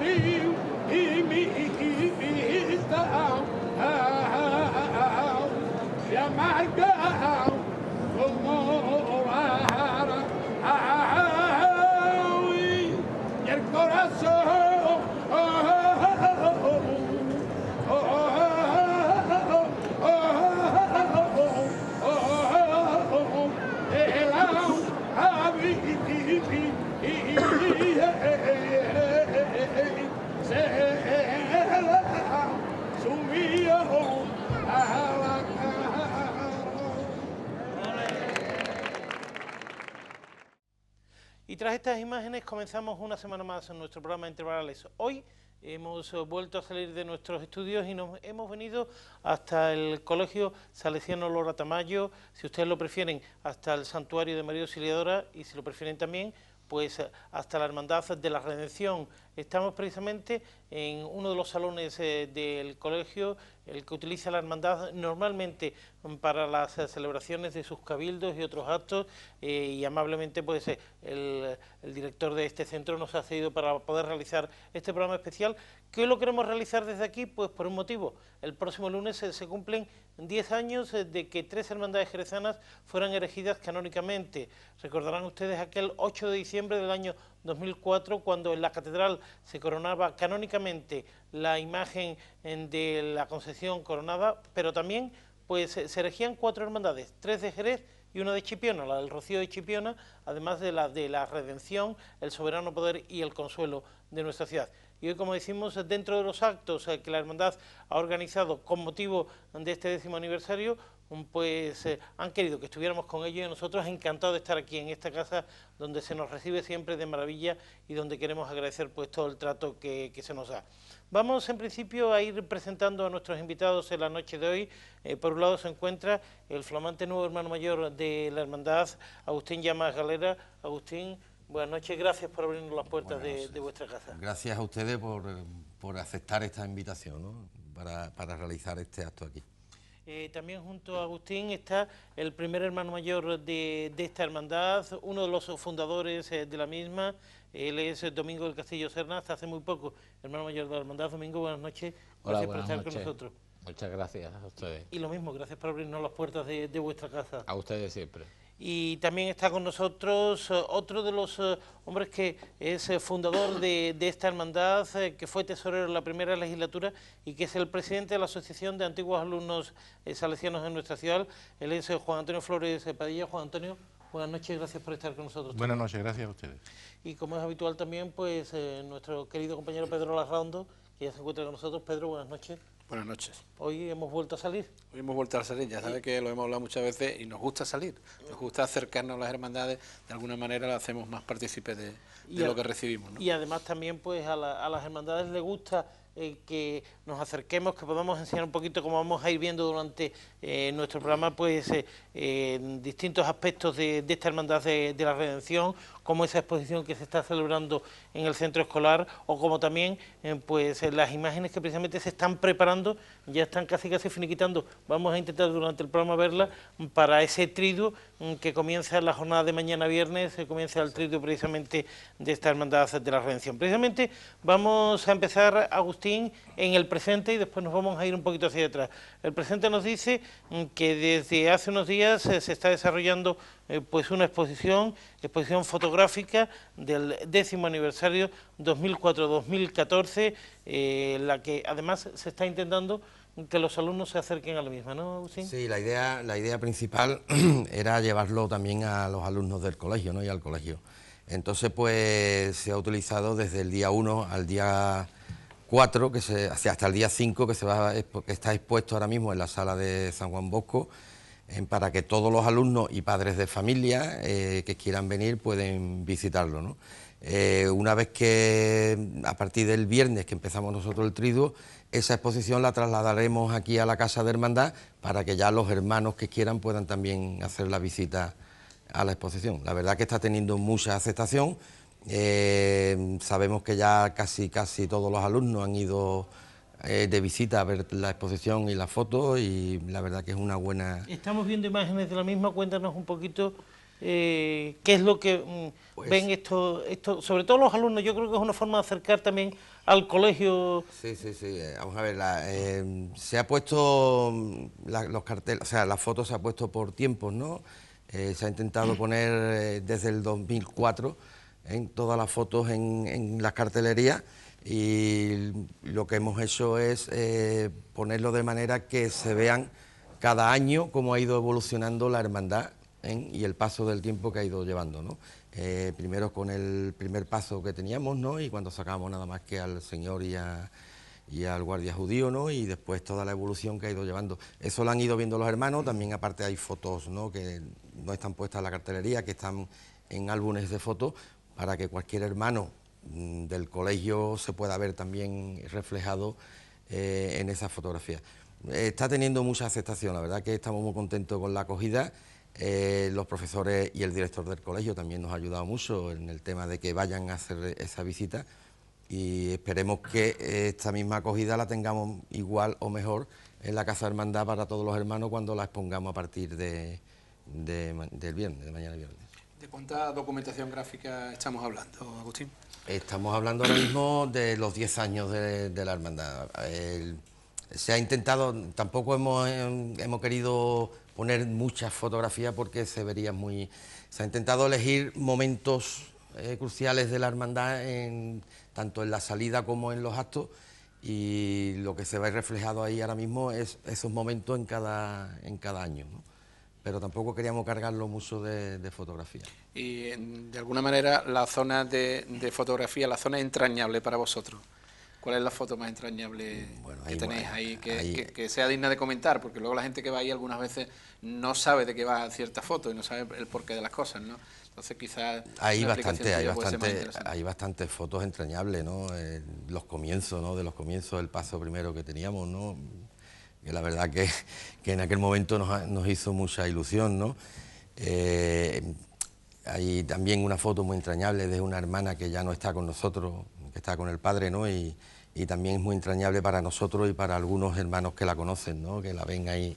Y tras estas imágenes comenzamos una semana más en nuestro programa Intervalales. Hoy hemos vuelto a salir de nuestros estudios y nos hemos venido hasta el Colegio Salesiano Lora Tamayo, si ustedes lo prefieren, hasta el Santuario de María Auxiliadora y si lo prefieren también, pues hasta la Hermandad de la Redención. Estamos precisamente en uno de los salones eh, del colegio, el que utiliza la hermandad normalmente para las celebraciones de sus cabildos y otros actos eh, y amablemente pues eh, el, el, director de este centro nos ha cedido para poder realizar este programa especial que hoy lo queremos realizar desde aquí pues por un motivo, el próximo lunes se cumplen 10 años de que tres hermandades jerezanas fueran elegidas canónicamente. Recordarán ustedes aquel 8 de diciembre del año 2004 cuando en la catedral se coronaba canónicamente la imagen de la Concepción coronada, pero también pues se erigían cuatro hermandades, tres de Jerez y una de Chipiona, la del Rocío de Chipiona, además de la de la Redención, el Soberano Poder y el Consuelo de nuestra ciudad. Y hoy, como decimos, dentro de los actos que la Hermandad ha organizado con motivo de este décimo aniversario, pues eh, han querido que estuviéramos con ellos y nosotros encantados de estar aquí en esta casa donde se nos recibe siempre de maravilla y donde queremos agradecer pues todo el trato que, se nos da. Vamos en principio a ir presentando a nuestros invitados en la noche de hoy. Eh, por un lado se encuentra el flamante nuevo hermano mayor de la hermandad, Agustín Llamas Galera. Agustín, buenas noches, gracias por abrirnos las puertas de, vuestra casa. Gracias a ustedes por, aceptar esta invitación para realizar este acto aquí. Eh, también junto a Agustín está el primer hermano mayor de, esta hermandad, uno de los fundadores eh, de la misma, él es Domingo del Castillo Serna, hasta hace muy poco hermano mayor de la hermandad. Domingo, buenas noches, gracias por estar con nosotros. Muchas gracias a ustedes. Y lo mismo, gracias por abrirnos las puertas de, vuestra casa. A ustedes siempre. Y también está con nosotros eh, otro de los eh, hombres que es eh, fundador de, esta hermandad, que fue tesorero en la primera legislatura y que es el presidente de la Asociación de Antiguos Alumnos Salesianos en nuestra ciudad. Él es Juan Antonio Flores Padilla. Juan Antonio, buenas noches, gracias por estar con nosotros. Buenas noches, gracias a ustedes. Y como es habitual también, pues nuestro querido compañero Pedro Larrando, que ya se encuentra con nosotros. Pedro, buenas noches. Buenas noches. Hoy hemos vuelto a salir. Hoy hemos vuelto a salir, ya sabe que lo hemos hablado muchas veces y nos gusta salir. Nos gusta acercarnos a las hermandades, de alguna manera las hacemos más partícipes de, lo que recibimos. Y además también pues a, a las hermandades les gusta eh, que nos acerquemos, que podamos enseñar un poquito, como vamos a ir viendo durante eh, nuestro programa, pues eh, distintos aspectos de, esta hermandad de, la redención, como esa exposición que se está celebrando en el centro escolar, o como también pues las imágenes que precisamente se están preparando, ya están casi casi finiquitando, vamos a intentar durante el programa verla, para ese triduo mm, que comienza en la jornada de mañana viernes, se comienza el triduo precisamente de esta hermandad de la redención. Precisamente vamos a empezar, Agustín, en el presente y después nos vamos a ir un poquito hacia atrás. El presente nos dice mm, que desde hace unos días eh, se está desarrollando eh, pues una exposición, exposición fotográfica del décimo aniversario 2004-2014, eh, la que además se está intentando que los alumnos se acerquen a la misma, ¿no, Agustín? Sí, la idea, la idea principal era llevarlo también a los alumnos del colegio ¿no? y al colegio. Entonces, pues se ha utilizado desde el día 1 al día 4, que se, hasta el día 5, que, se va, que está expuesto ahora mismo en la sala de San Juan Bosco, para que todos los alumnos y padres de familia eh, que quieran venir pueden visitarlo. Eh, una vez que, a partir del viernes que empezamos nosotros el triduo, esa exposición la trasladaremos aquí a la Casa de Hermandad para que ya los hermanos que quieran puedan también hacer la visita a la exposición. La verdad que está teniendo mucha aceptación, eh, sabemos que ya casi, casi todos los alumnos han ido eh, de visita a ver la exposición y la foto y la verdad que es una buena... Estamos viendo imágenes de la misma, cuéntanos un poquito eh, qué es lo que mm, pues ven esto, esto, sobre todo los alumnos, yo creo que es una forma de acercar también al colegio. Sí, sí, sí, vamos a ver, se ha puesto mm, los carteles, o sea, la foto se ha puesto por tiempos, ¿no? se ha intentado poner desde el 2004 en todas las fotos en, las cartelerías y lo que hemos hecho es eh, ponerlo de manera que se vean cada año cómo ha ido evolucionando la hermandad y el paso del tiempo que ha ido llevando. ¿no? Eh, primero con el primer paso que teníamos ¿no? y cuando sacábamos nada más que al Señor y, y al guardia judío ¿no? y después toda la evolución que ha ido llevando. Eso lo han ido viendo los hermanos, también aparte hay fotos ¿no? que no están puestas en la cartelería, que están en álbumes de fotos, para que cualquier hermano del colegio se pueda ver también reflejado eh, en esa fotografía. Está teniendo mucha aceptación, la verdad que estamos muy contentos con la acogida. Eh, los profesores y el director del colegio también nos ha ayudado mucho en el tema de que vayan a hacer esa visita y esperemos que esta misma acogida la tengamos igual o mejor en la Casa Hermandad para todos los hermanos cuando la expongamos a partir de, del viernes, de mañana viernes. ¿De cuánta documentación gráfica estamos hablando, Agustín? Estamos hablando ahora mismo de los 10 años de, la hermandad. se ha intentado, tampoco hemos, hemos querido poner muchas fotografías porque se vería muy... Se ha intentado elegir momentos eh, cruciales de la hermandad, tanto en la salida como en los actos, y lo que se ve reflejado ahí ahora mismo es esos momentos en cada, en cada año pero tampoco queríamos cargarlo mucho de, fotografía. Y de alguna manera la zona de, fotografía, la zona entrañable para vosotros. ¿Cuál es la foto más entrañable que tenéis ahí, que, sea digna de comentar? Porque luego la gente que va ahí algunas veces no sabe de qué va cierta foto y no sabe el porqué de las cosas, ¿no? Entonces quizás... Hay bastante, hay bastante, hay bastantes fotos entrañables, ¿no? Eh, los comienzos, ¿no? De los comienzos, el paso primero que teníamos, ¿no? Que la verdad que, en aquel momento nos, hizo mucha ilusión, ¿no? Eh, hay también una foto muy entrañable de una hermana que ya no está con nosotros, que está con el padre, ¿no? Y, también es muy entrañable para nosotros y para algunos hermanos que la conocen, ¿no? Que la ven ahí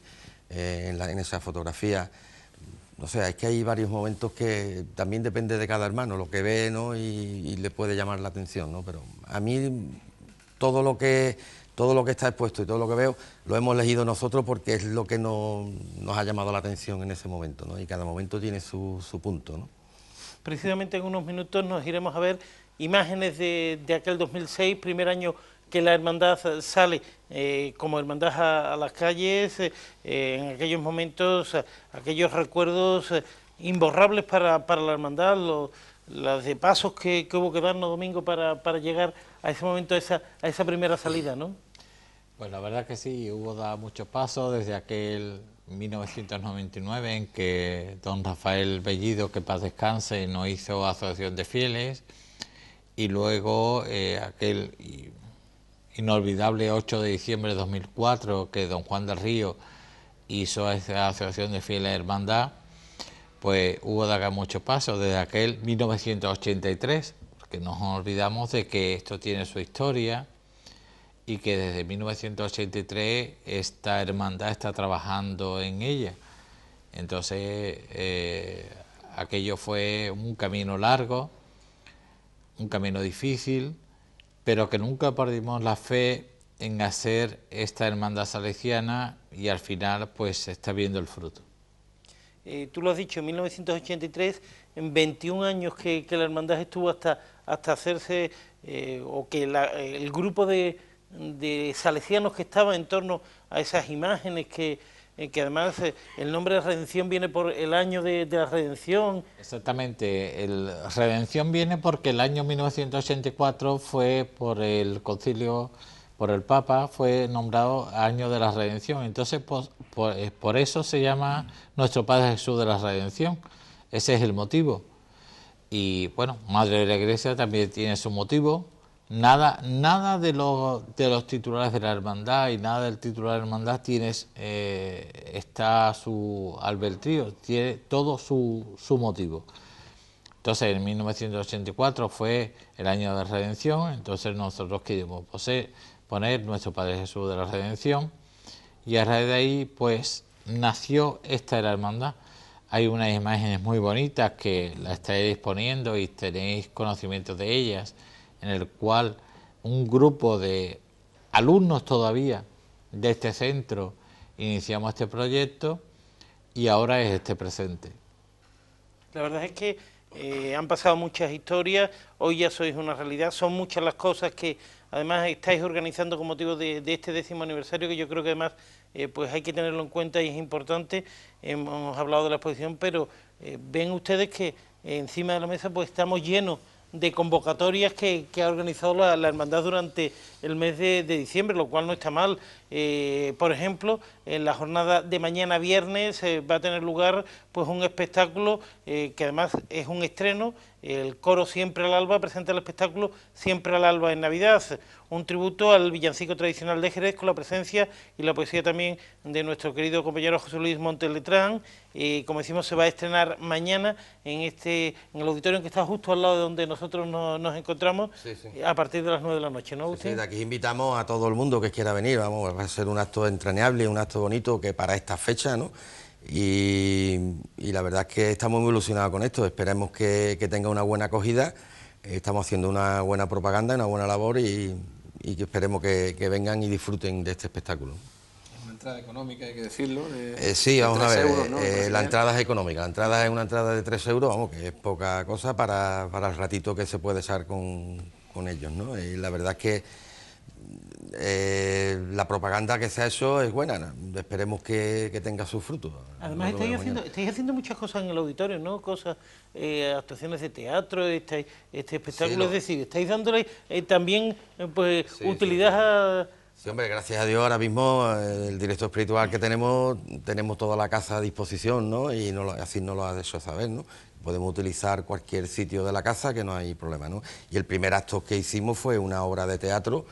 eh, en, esa fotografía. No sé, es que hay varios momentos que también depende de cada hermano, lo que ve, ¿no? Y, y le puede llamar la atención, ¿no? Pero a mí todo lo que todo lo que está expuesto y todo lo que veo lo hemos elegido nosotros porque es lo que nos, ha llamado la atención en ese momento, ¿no? Y cada momento tiene su, punto, ¿no? Precisamente en unos minutos nos iremos a ver imágenes de, aquel 2006, primer año que la hermandad sale eh, como hermandad a, las calles, eh, en aquellos momentos, aquellos recuerdos eh, imborrables para, la hermandad, los de pasos que, hubo que darnos domingo para, llegar a ese momento, esa, a esa primera salida, ¿no? Pues la verdad que sí, hubo dado muchos pasos desde aquel 1999 en que don Rafael Bellido, que paz descanse, nos hizo asociación de fieles. Y luego eh, aquel inolvidable 8 de diciembre de 2004 que don Juan del Río hizo esa asociación de fieles hermandad pues hubo de muchos pasos desde aquel 1983, porque no nos olvidamos de que esto tiene su historia y que desde 1983 esta hermandad está trabajando en ella. Entonces, eh, aquello fue un camino largo, un camino difícil, pero que nunca perdimos la fe en hacer esta hermandad salesiana y al final pues se está viendo el fruto. Eh, tú lo has dicho, en 1983, en 21 años que, la hermandad estuvo hasta, hasta hacerse, eh, o que el grupo de, salesianos que estaba en torno a esas imágenes que, eh, que además el nombre de redención viene por el año de, de, la redención. Exactamente, el redención viene porque el año 1984 fue por el concilio por el Papa fue nombrado Año de la Redención. Entonces, eh, por, eso se llama nuestro Padre Jesús de la Redención. Ese es el motivo. Y bueno, Madre de la Iglesia también tiene su motivo. Nada, nada de, de los titulares de la hermandad y nada del titular de la hermandad tienes, eh, está su albedrío, tiene todo su, su motivo. Entonces, en 1984 fue el año de la redención, entonces nosotros queríamos poner nuestro Padre Jesús de la Redención y a raíz de ahí pues nació esta hermandad. Hay unas imágenes muy bonitas que las estáis disponiendo y tenéis conocimiento de ellas, en el cual un grupo de alumnos todavía de este centro iniciamos este proyecto y ahora es este presente. La verdad es que eh, han pasado muchas historias, hoy ya sois una realidad, son muchas las cosas que además estáis organizando con motivo de, este décimo aniversario, que yo creo que además eh, pues hay que tenerlo en cuenta y es importante, hemos hablado de la exposición, pero eh, ven ustedes que encima de la mesa pues estamos llenos de convocatorias que, ha organizado la, hermandad durante el mes de, diciembre, lo cual no está mal. Eh, por ejemplo, en la jornada de mañana viernes va a tener lugar pues un espectáculo que además es un estreno el coro Siempre al Alba presenta el espectáculo Siempre al Alba en Navidad, un tributo al villancico tradicional de Jerez con la presencia y la poesía también de nuestro querido compañero José Luis Monteletrán. Como decimos, se va a estrenar mañana en este en el auditorio que está justo al lado de donde nosotros nos, encontramos a partir de las 9 de la noche, ¿no? Sí, de aquí invitamos a todo el mundo que quiera venir, vamos, va a ser un acto entrañable, un acto bonito que para esta fecha, ¿no? Y, la verdad es que estamos muy ilusionados con esto, esperemos que, tenga una buena acogida, estamos haciendo una buena propaganda, una buena labor y, que esperemos que, vengan y disfruten de este espectáculo. Es una entrada económica, hay que decirlo. Eh, sí, vamos a ver, eh, la entrada es económica, la entrada es una entrada de 3 euros, vamos, que es poca cosa para, el ratito que se puede estar con, con ellos, ¿no? Y la verdad es que eh, la propaganda que se ha hecho es buena, esperemos que, tenga sus frutos. Además estáis haciendo, muchas cosas en el auditorio, ¿no? Cosas, eh, actuaciones de teatro, este, este espectáculo, es decir, estáis dándole eh, también pues utilidad a... Sí, hombre, gracias a Dios ahora mismo el director espiritual que tenemos, tenemos toda la casa a disposición, ¿no? Y no así nos lo ha hecho saber, ¿no? Podemos utilizar cualquier sitio de la casa que no hay problema, ¿no? Y el primer acto que hicimos fue una obra de teatro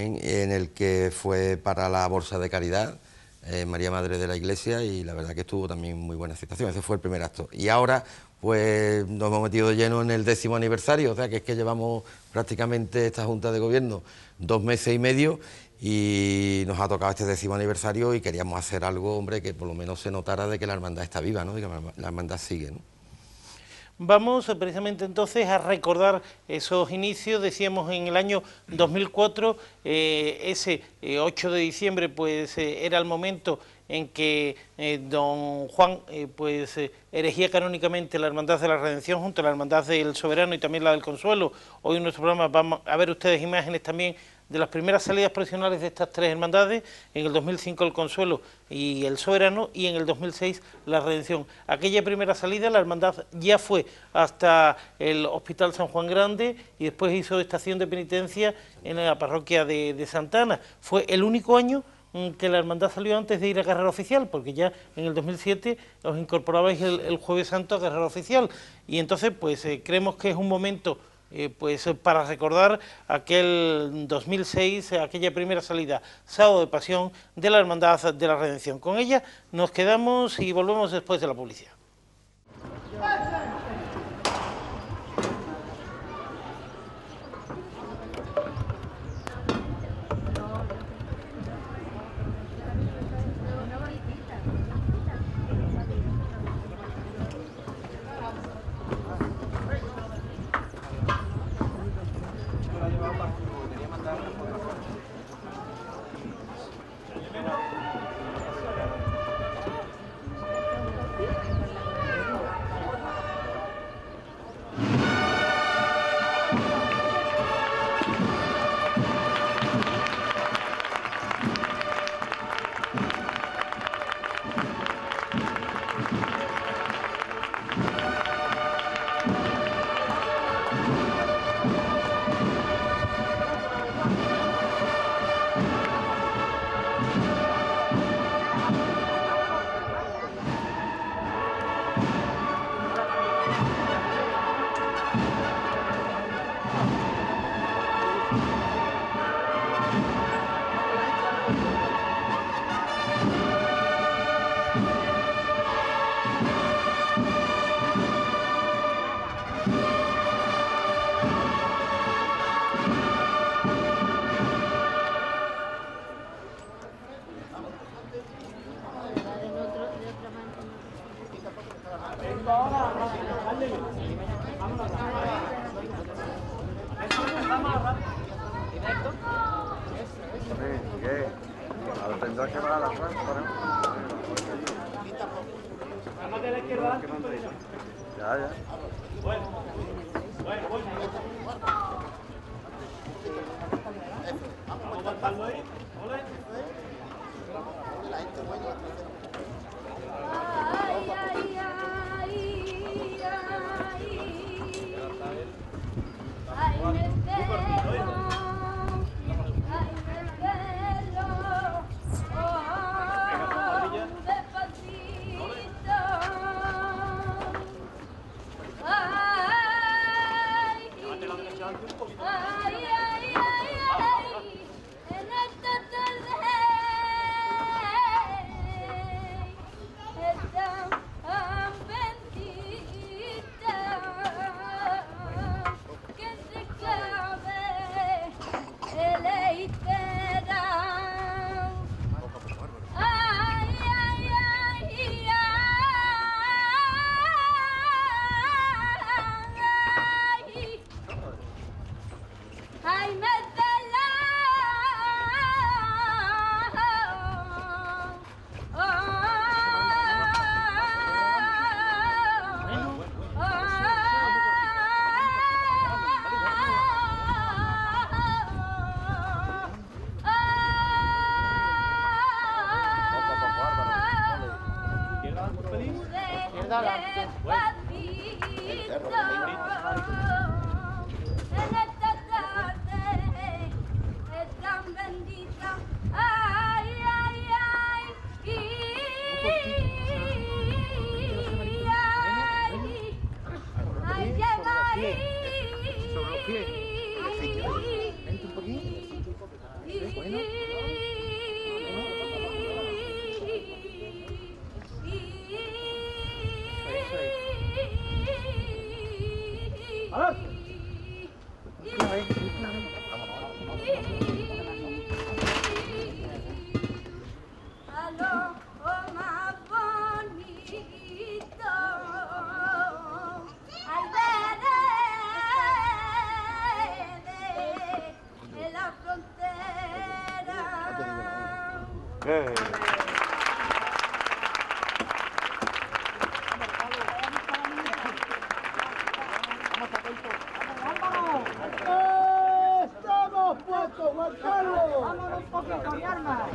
en, el que fue para la Bolsa de Caridad, eh, María Madre de la Iglesia, y la verdad que estuvo también muy buena aceptación. Ese fue el primer acto. Y ahora, pues nos hemos metido lleno en el décimo aniversario, o sea que es que llevamos prácticamente esta Junta de Gobierno dos meses y medio y nos ha tocado este décimo aniversario y queríamos hacer algo, hombre, que por lo menos se notara de que la hermandad está viva, ¿no? de que la hermandad sigue. Vamos precisamente entonces a recordar esos inicios, decíamos en el año 2004, eh, ese 8 de diciembre pues era el momento en que don Juan pues erigía canónicamente la Hermandad de la Redención junto a la Hermandad del Soberano y también la del Consuelo. Hoy en nuestro programa vamos a ver ustedes imágenes también de las primeras salidas profesionales de estas tres hermandades, en el 2005 el Consuelo y el Soberano y en el 2006 la Redención. Aquella primera salida la hermandad ya fue hasta el Hospital San Juan Grande y después hizo estación de penitencia en la parroquia de, Santana. Fue el único año que la hermandad salió antes de ir a carrera oficial, porque ya en el 2007 os incorporabais el, Jueves Santo a carrera oficial. Y entonces, pues eh, creemos que es un momento eh, pues eh, para recordar aquel 2006, eh, aquella primera salida, sábado de pasión de la Hermandad de la Redención. Con ella nos quedamos y volvemos después de la publicidad. tendrá que. Vamos de la izquierda. Ya, ya. Bueno, bueno, bueno. Vamos a ahí. La gente ¡Vámonos, poquito, mi arma!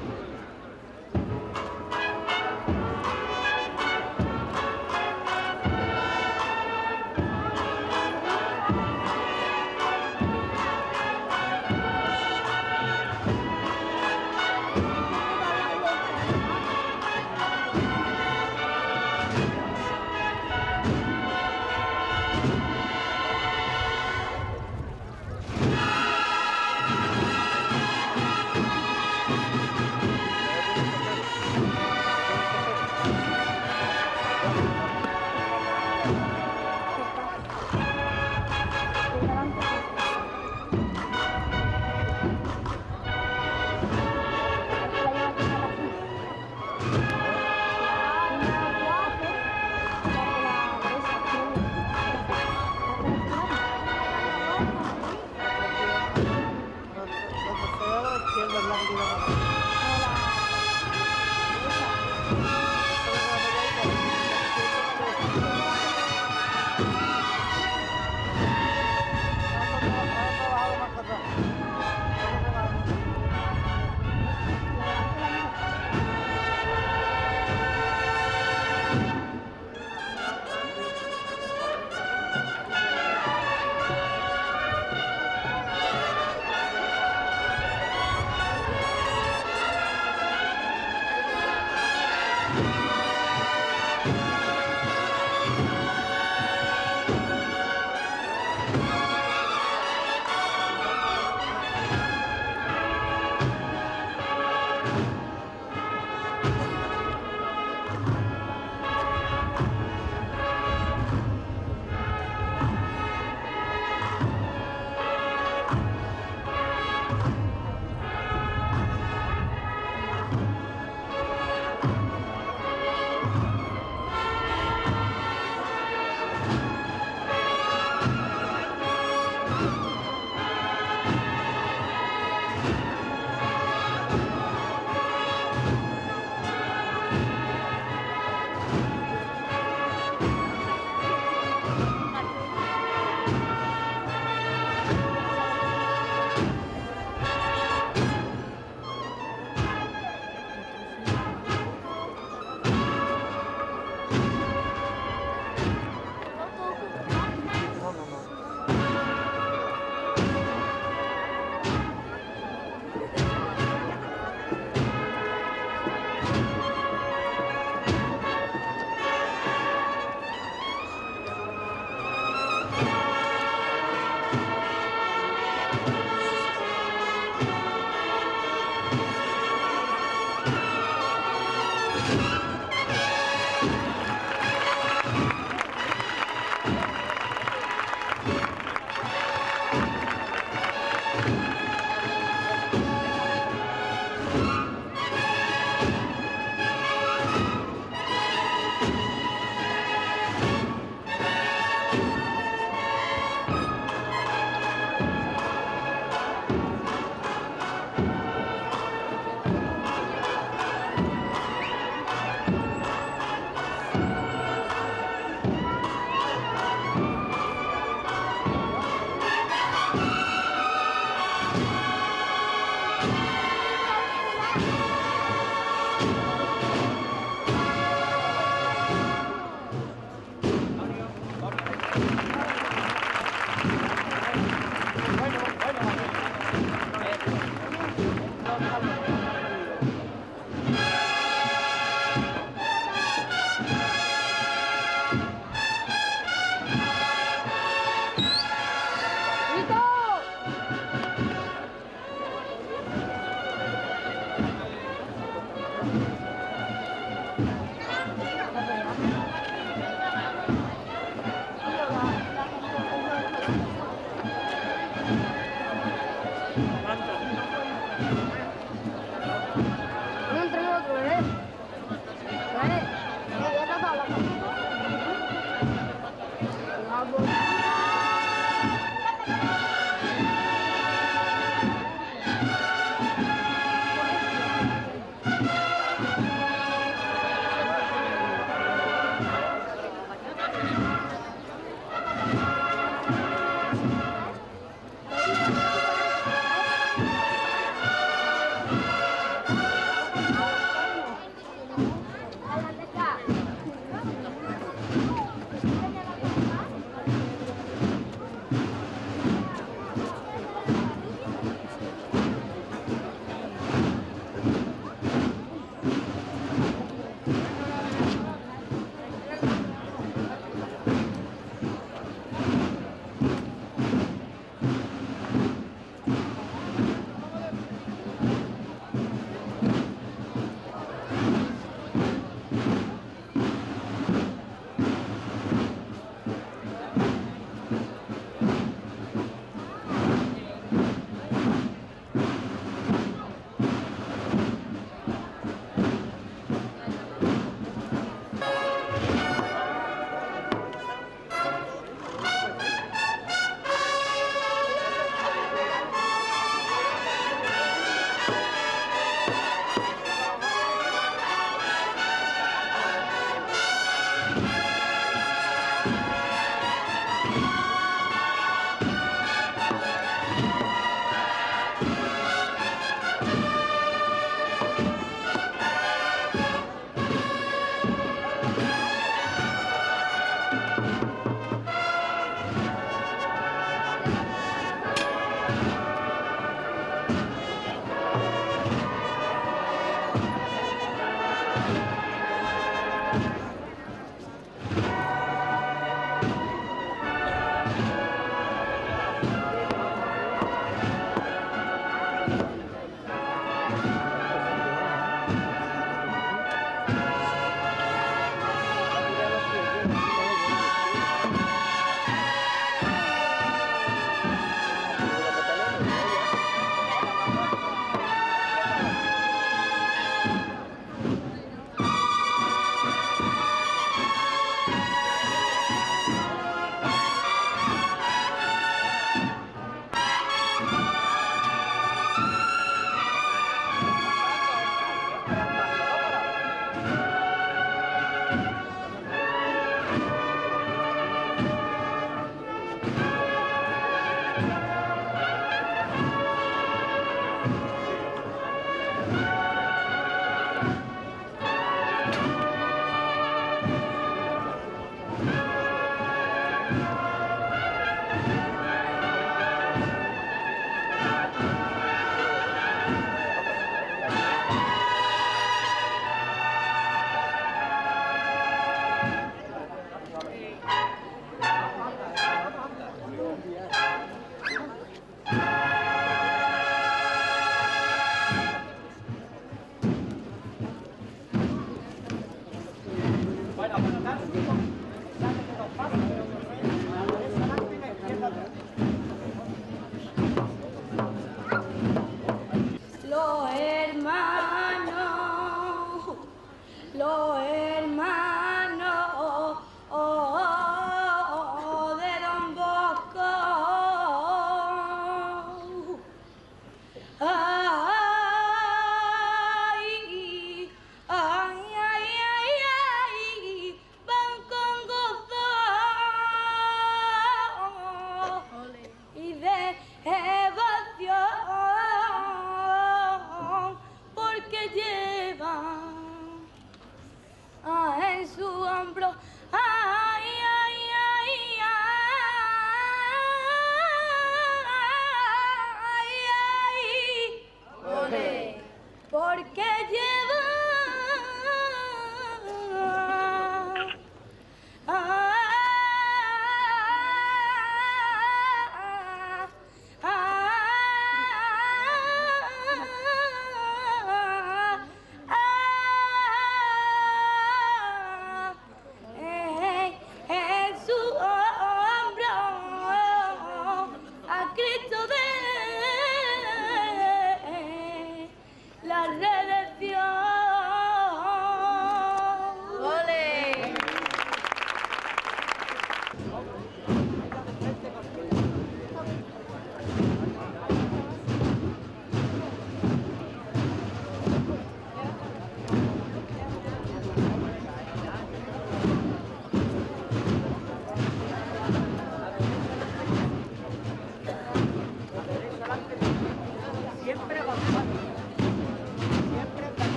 Siempre